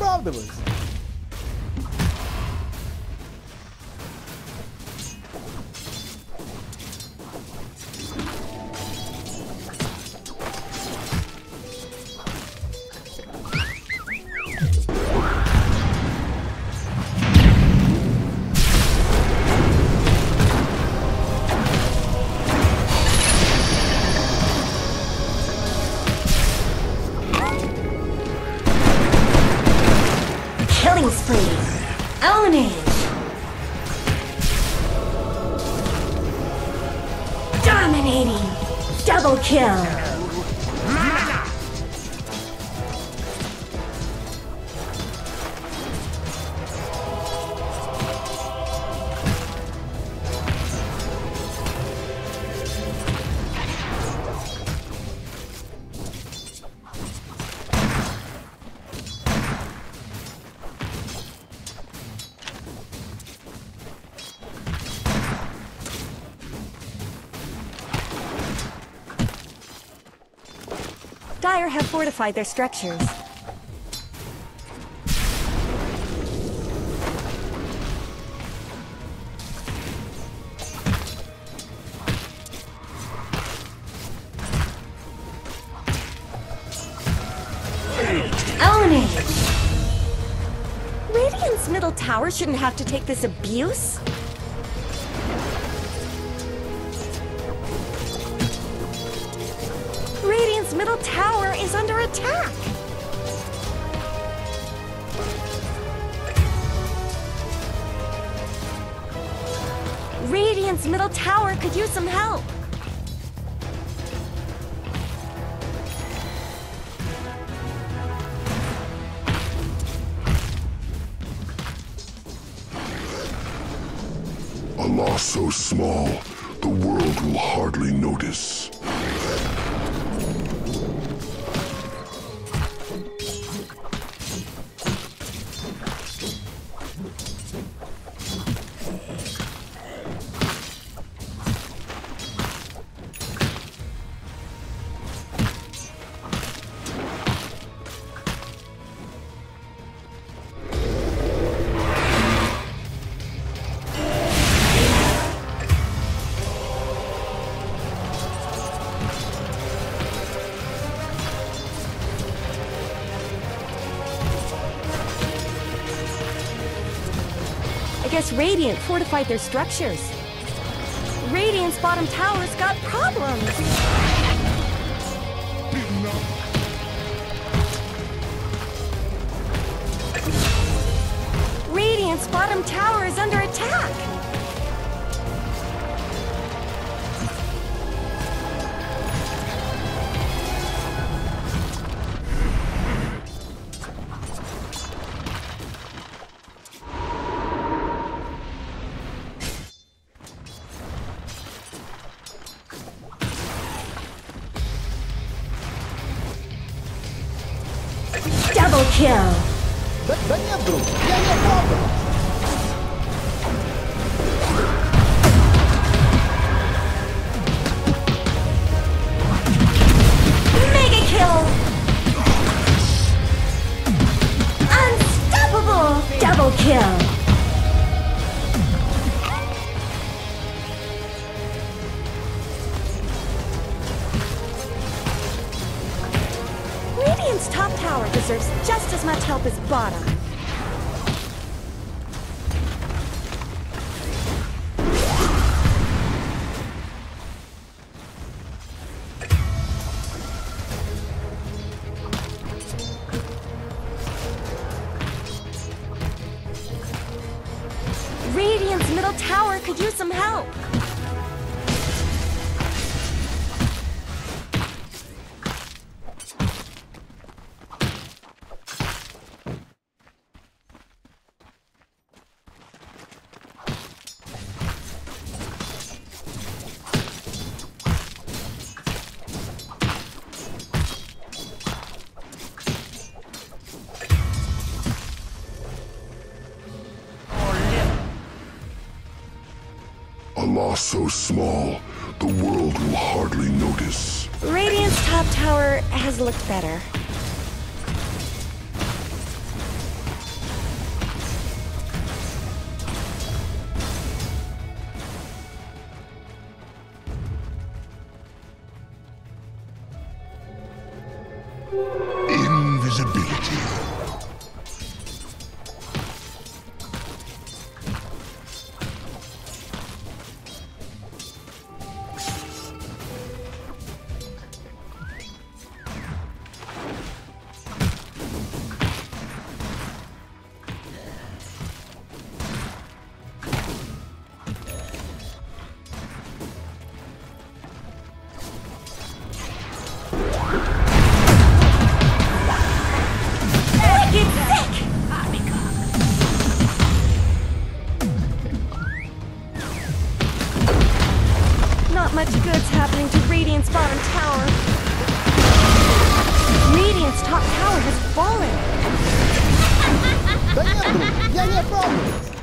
proud of us. Fortified their structures. Ownage. Radiant's middle tower shouldn't have to take this abuse. Middle tower is under attack. Radiant's middle tower could use some help. A loss so small, the world will hardly notice. Fortified their structures. Radiant's bottom tower's got problems. Radiant's bottom tower is under attack. Loss so small, the world will hardly notice. Radiant's top tower has looked better. Cadê minha prova?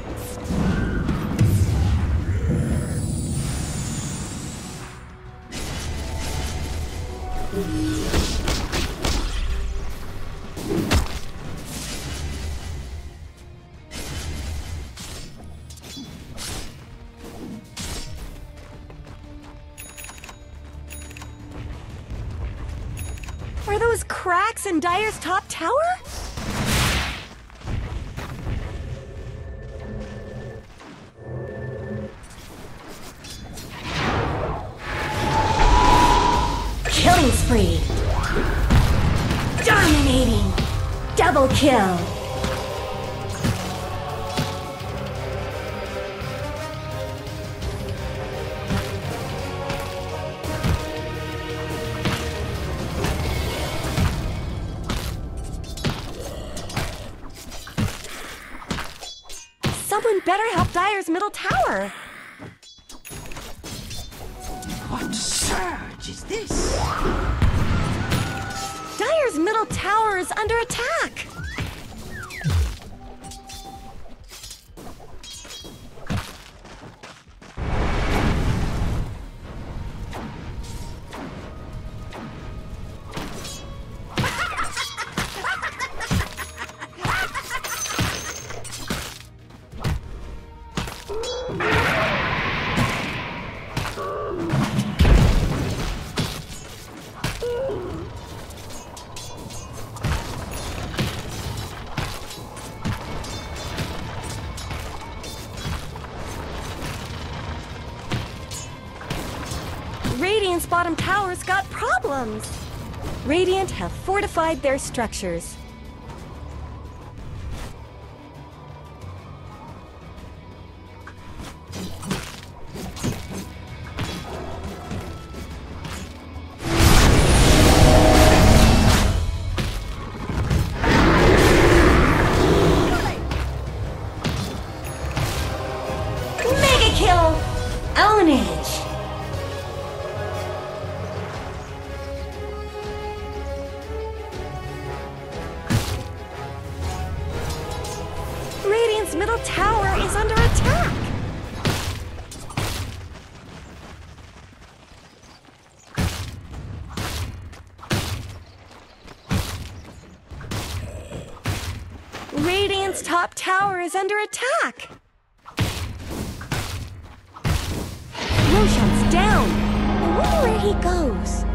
Middle bottom tower's got problems. Radiant have fortified their structures. Under attack! Roshan's down! I wonder where he goes.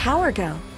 Tower go?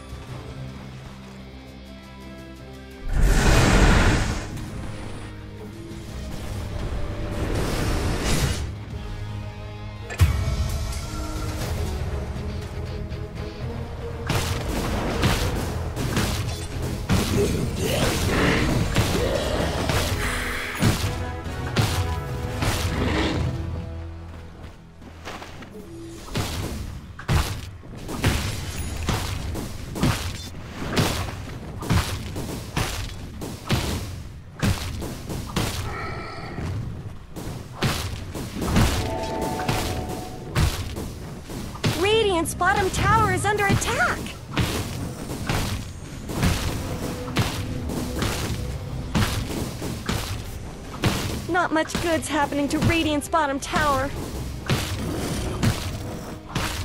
Is under attack! Not much good's happening to Radiant's bottom tower.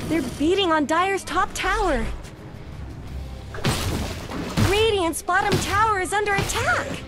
They're beating on Dire's top tower. Radiant's bottom tower is under attack!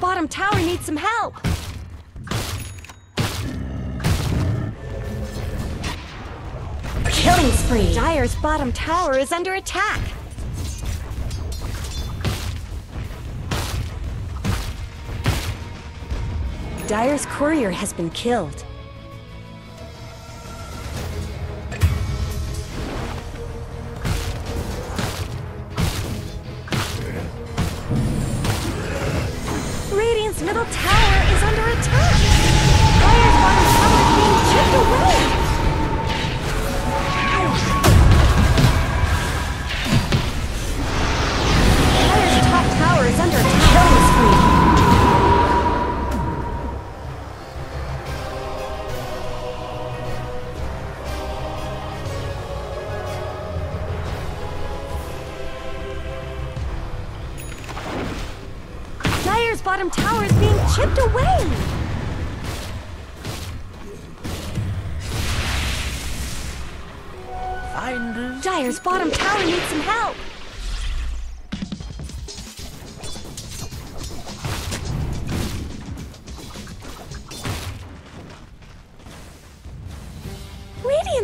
Bottom tower needs some help. Killing spree. Dire's bottom tower is under attack. Dire's courier has been killed.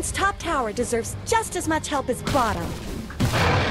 Radiant's top tower deserves just as much help as bottom.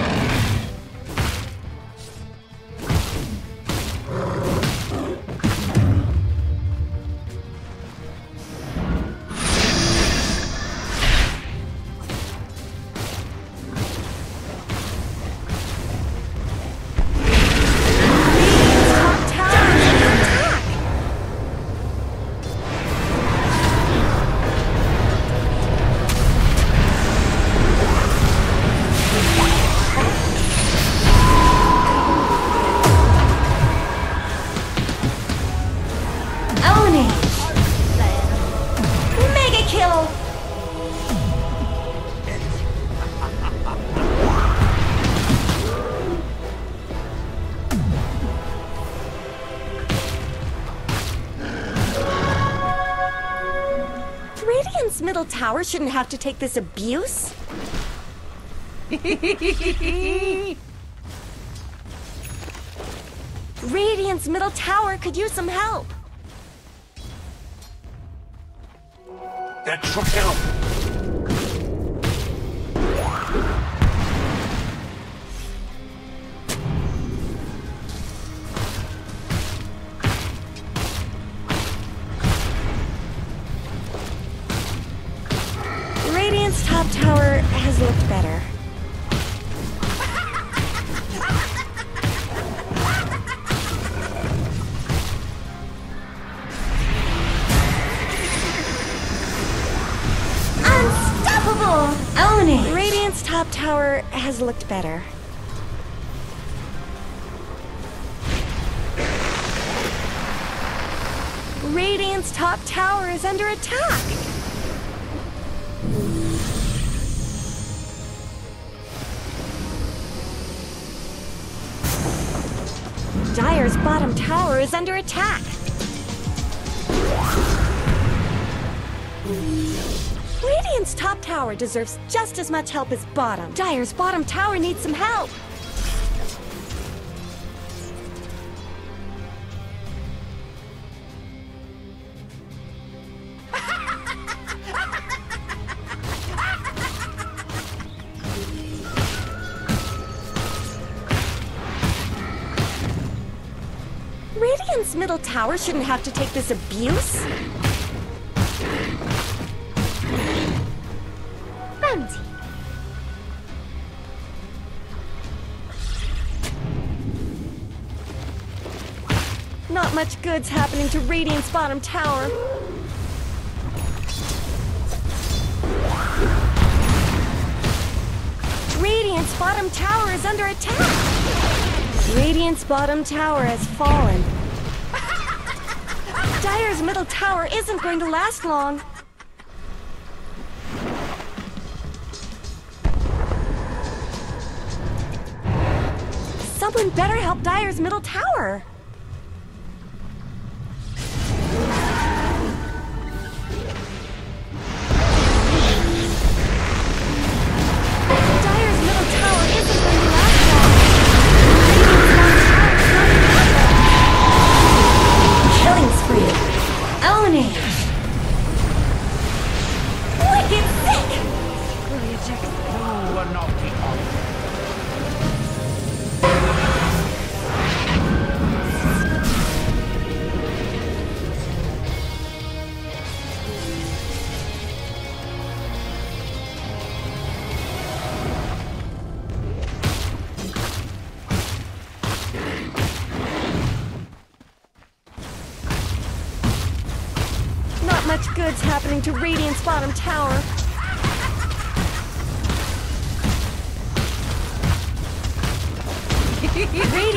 Middle tower shouldn't have to take this abuse. Radiant's middle tower could use some help. That has looked better. Radiant's top tower has looked better. Radiant's top tower is under attack! Is under attack. Radiant's top tower deserves just as much help as bottom. Dire's bottom tower needs some help. Tower shouldn't have to take this abuse. Bounty. Not much good's happening to Radiant's bottom tower. Radiant's bottom tower is under attack. Radiant's bottom tower has fallen. Dire's middle tower isn't going to last long. Someone better help Dire's middle tower.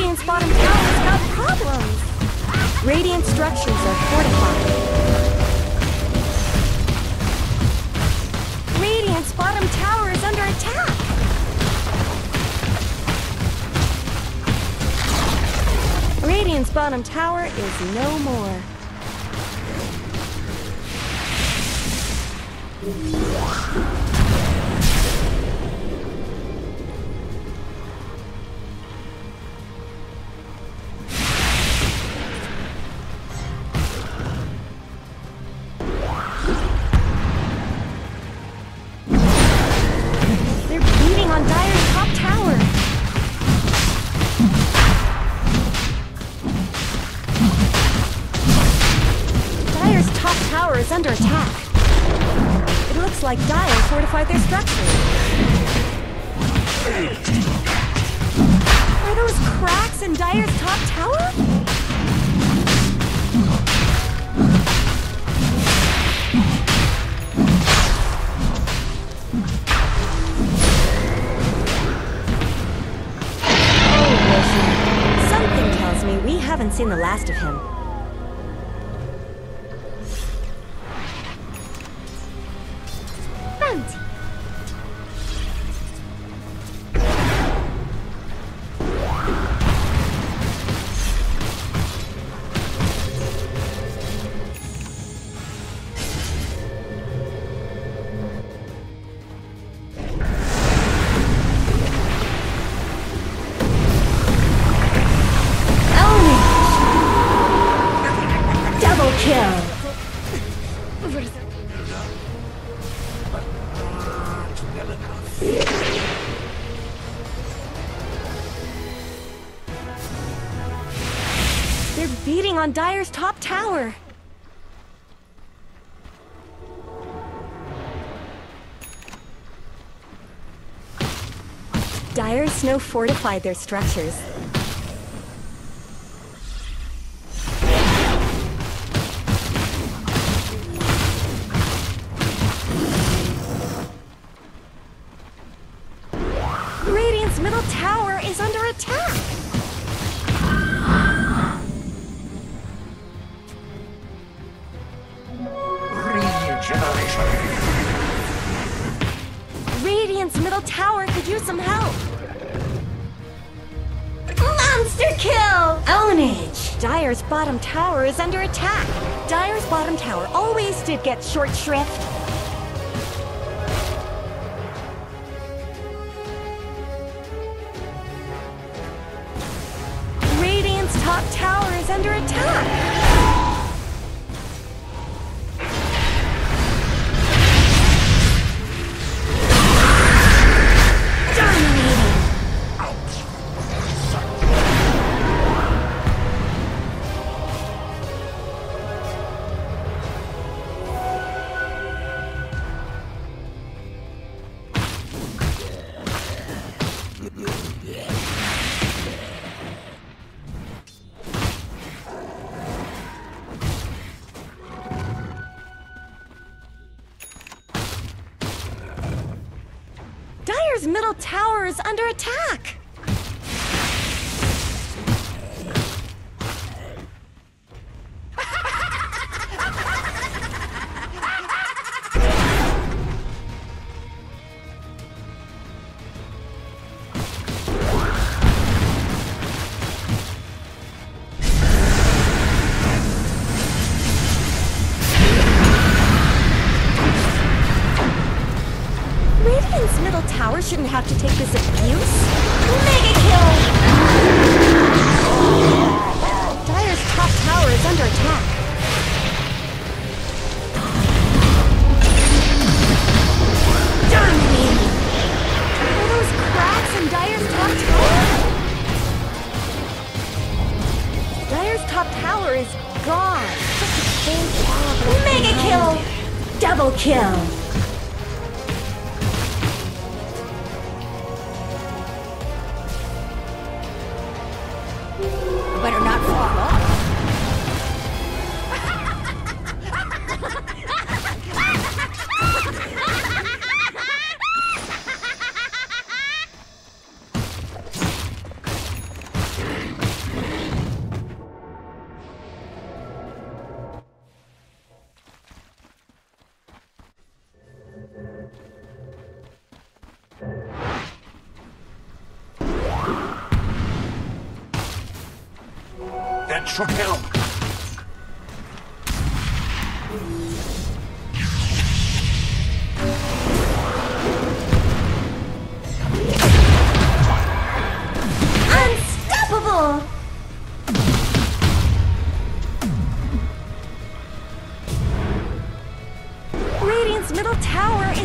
Radiant's bottom tower has got problems. Radiant structures are fortified. Radiant's bottom tower is under attack. Radiant's bottom tower is no more. Wow. on Dire's top tower. Dire's snow fortified their structures, Dire's bottom tower is under attack. Dire's bottom tower always did get short shrift. Radiant's top tower is under attack.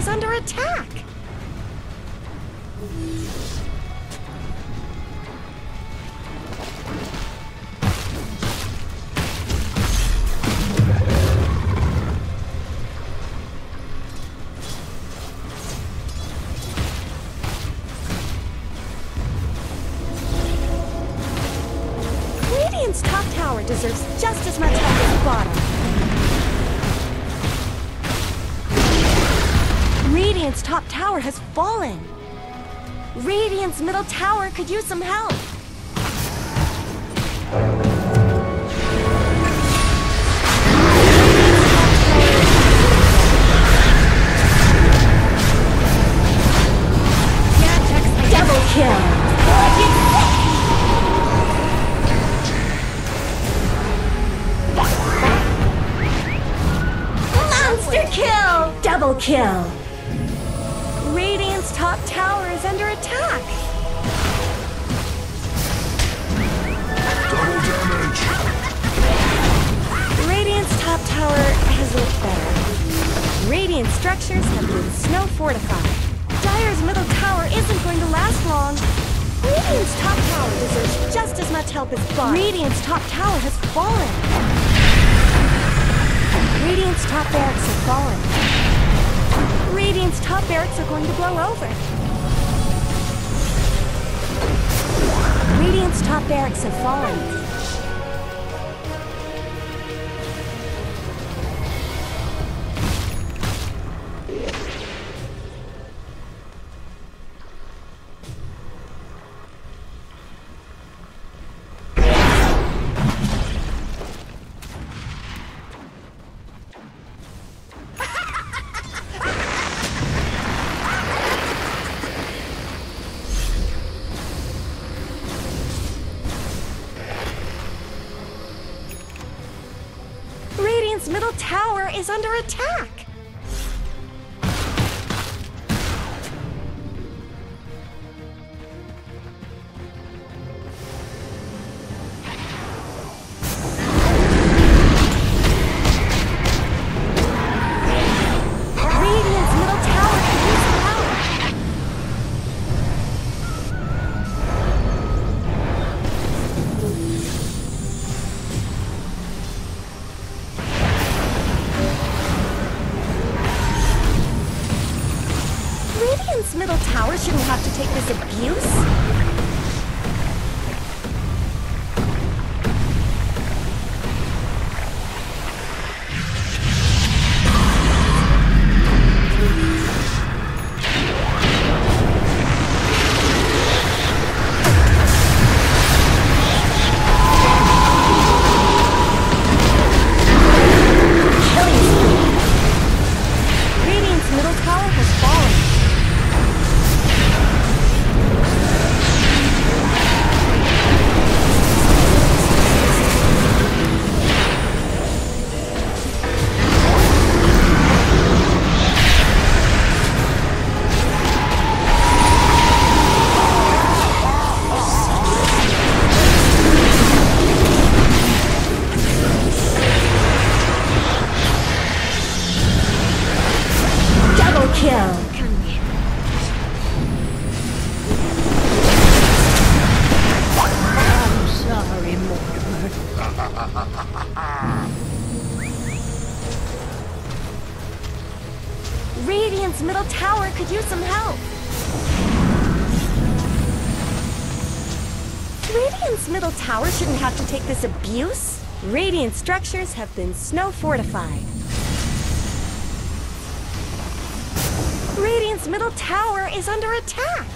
is under attack! little tower could use some help. Radiant's top barracks have fallen. Radiant's top barracks are going to blow over. Radiant's top barracks have fallen. Alien structures have been snow fortified. Radiant's middle tower is under attack.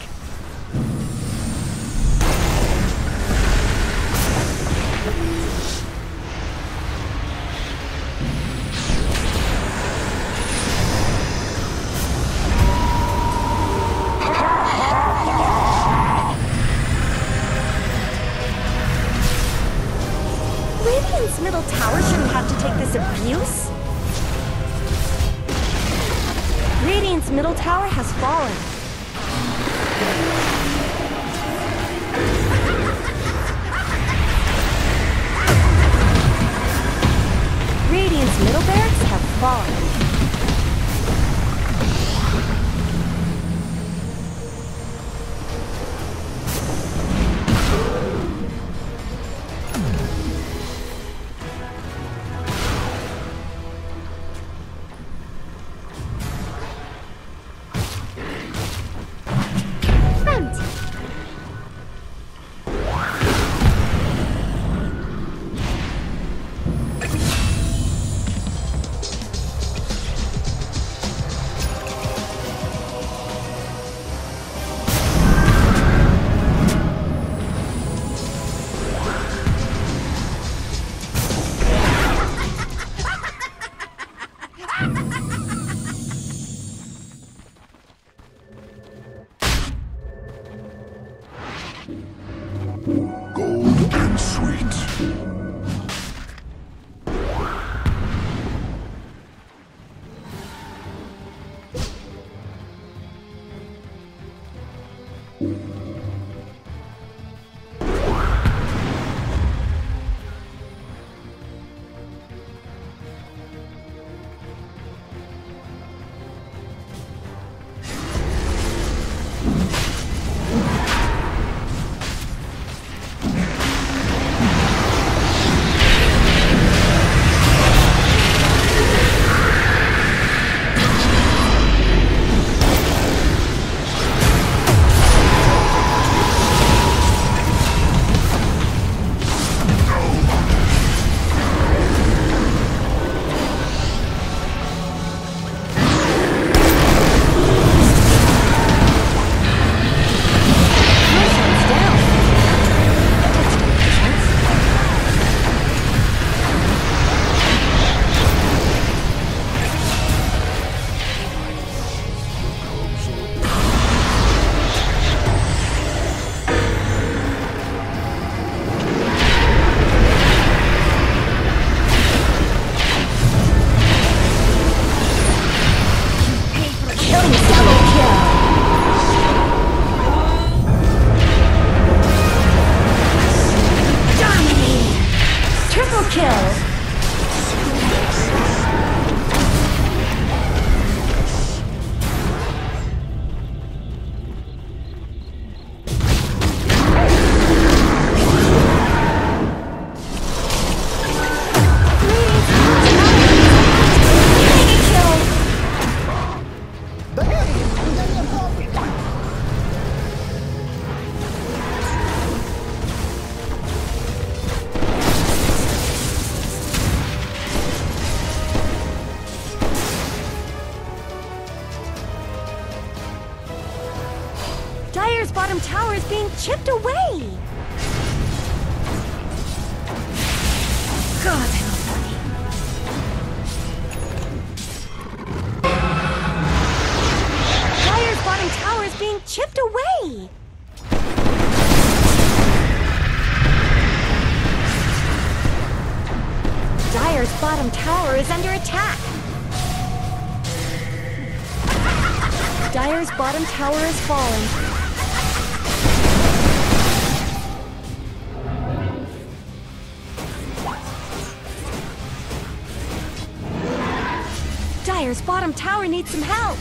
Bottom tower needs some help.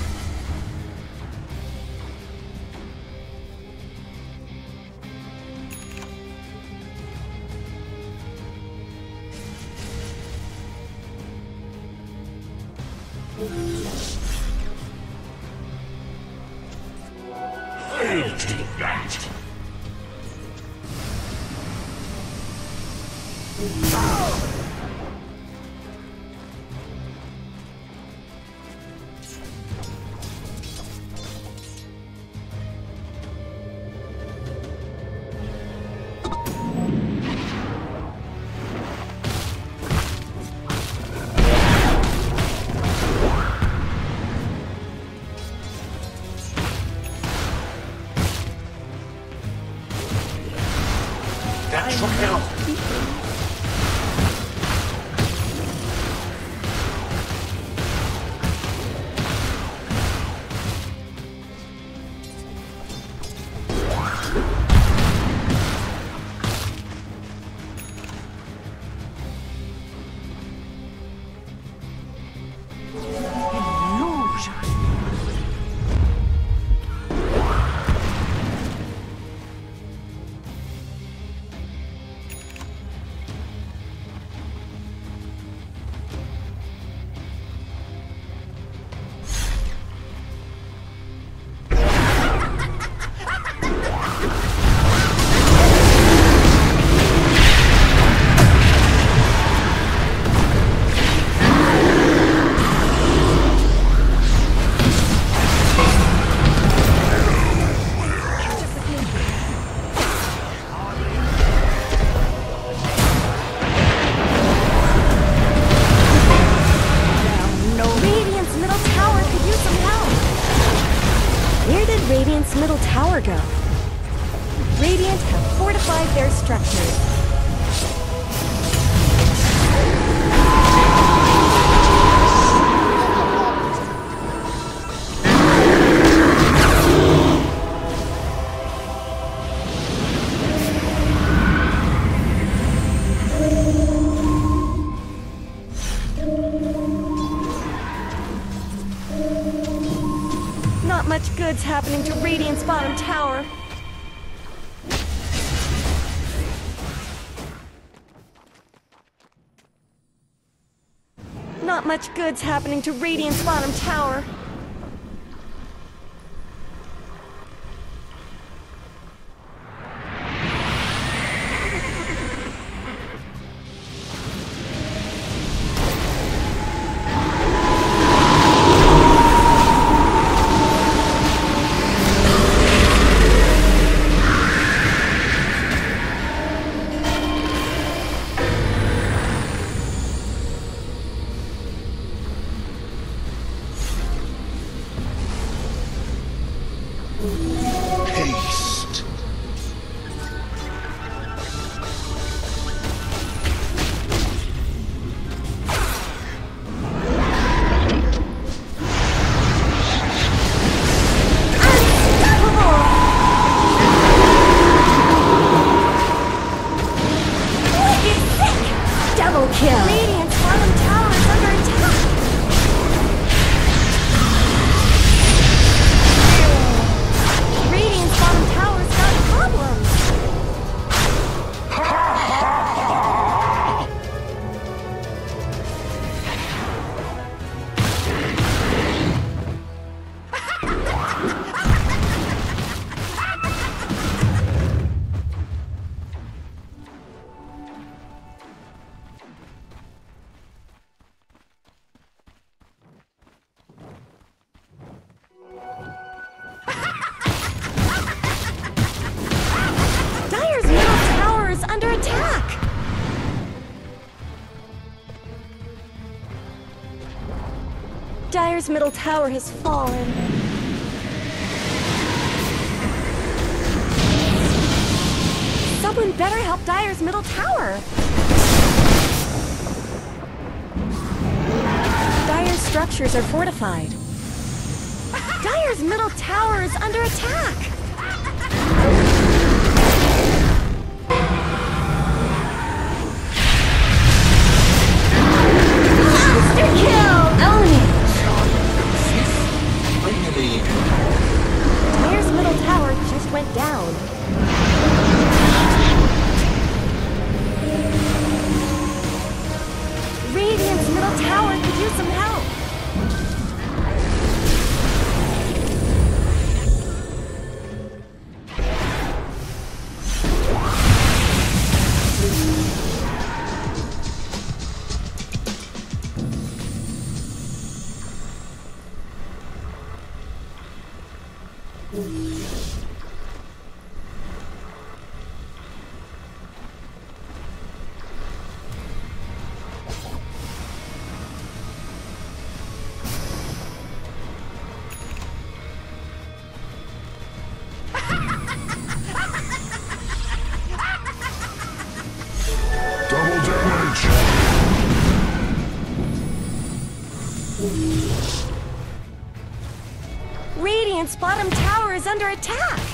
Happening to Radiant's bottom tower. Not much good's happening to Radiant's bottom tower. Middle tower has fallen. Someone better help Dire's middle tower. Dire's structures are fortified. Dire's middle tower is under attack. Went down. Is under attack.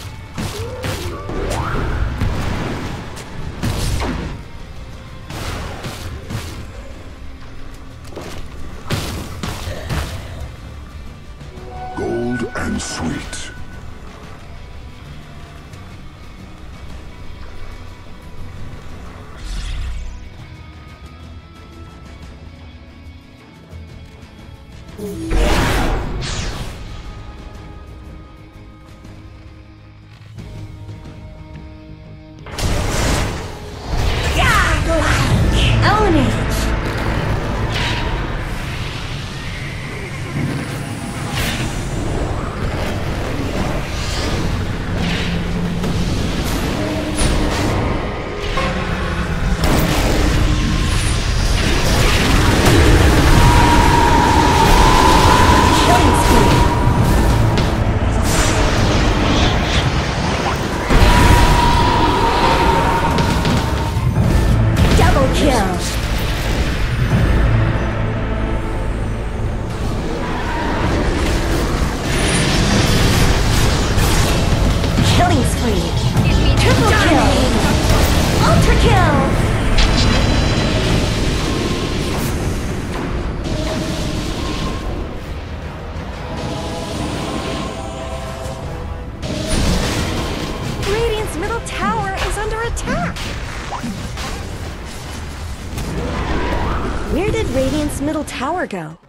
Middle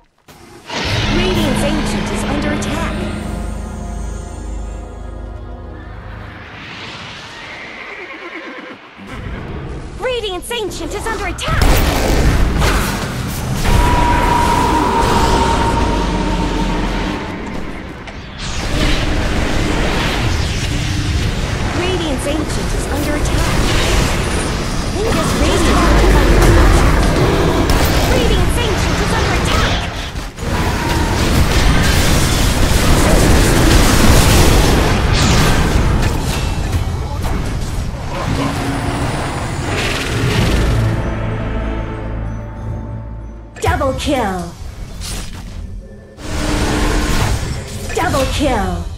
kill!